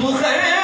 も恨。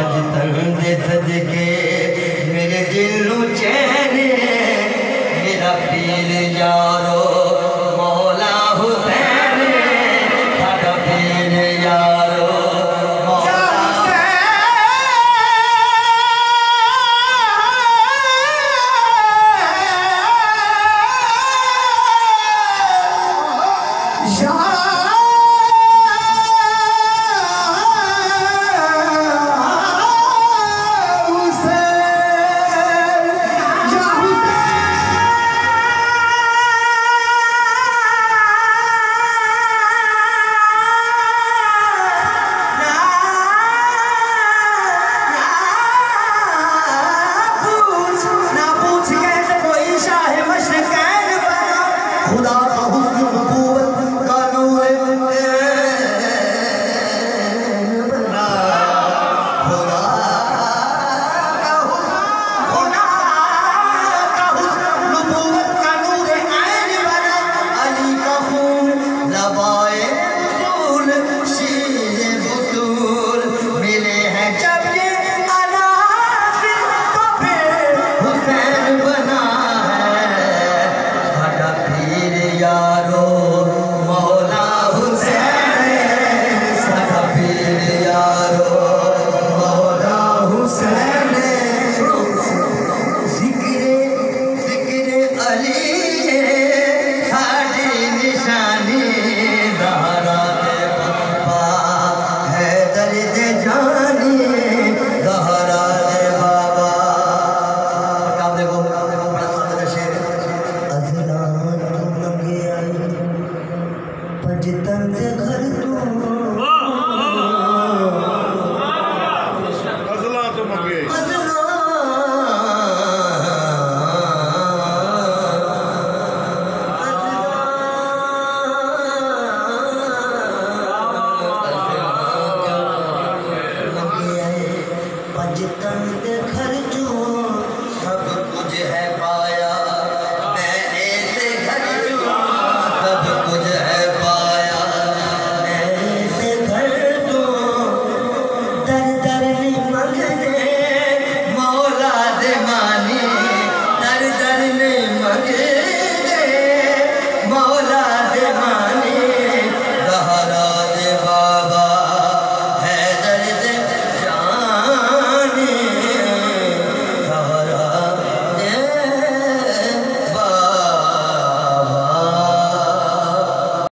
اڄ ترندي سدگي مير دلون چين ميرا پيل يارو